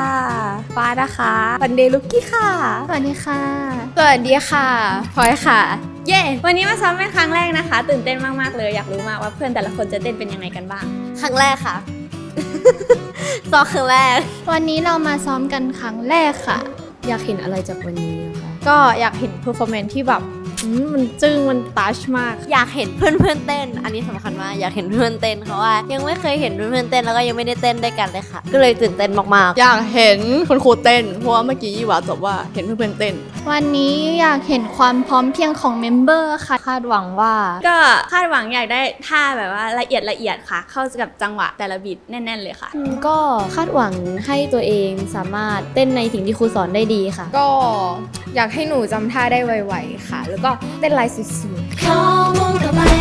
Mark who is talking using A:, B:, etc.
A: ดีค่ะ ฟ้านะคะ Oneday Rookie ค่ะ
B: สวัสดีค่ะ
A: สวัสดีค่ะพลอยค่ะ เย้วันนี้มาซ้อมเป็นครั้งแรกนะคะ ตื่นเต้นมากๆเลยอยากรู้มากว่าเพื่อนแต่ละคนจะเต้นเป็นยังไงกันบ้าง
C: ครั้งแรกค่ะ ซ้อมครั้งแรก
B: วันนี้เรามาซ้อมกันครั้งแรกค่ะ
D: อยากเห็นอะไรจากวันนี้คะ
A: ก็อยากเห็น performance ที่แบบอื มมันจึ้งมัน touch มาก
C: อยากเห็นเพื่อนๆเต้น อันนี้สำคัญมากอยากเห็นเพื่อนเต้นเพราะว่ายังไม่เคยเห็นเพื่อนๆเต้นแล้วก็ยังไม่ได้เต้นด้วยกันเลยค่ะ ก็เลยตื่นเต้นมาก
D: อยากเห็นคุณครูเต้นเพราะว่าเมื่อกี้ยี่หวาจบว่าเห็นเพื่อนๆเต้น
B: วันนี้อยากเห็นความพร้อมเพรียงของเมมเบอร์ค่ะ
D: คาดหวังว่า
A: ก็คาดหวังอยากได้ท่าแบบว่าละเอียดละเอียดค่ะ เข้ากับจังหวะแต่ละบีทแน่น ๆ เลยค่ะ
D: ก็คาดหวังให้ตัวเองสามารถเต้นในสิ่งที่ครูสอนได้ดีค่ะ
E: ก็อยากให้หนูจำท่าได้ไวๆค่ะ แล้วก็ก็เต้นลายสวย
F: ๆ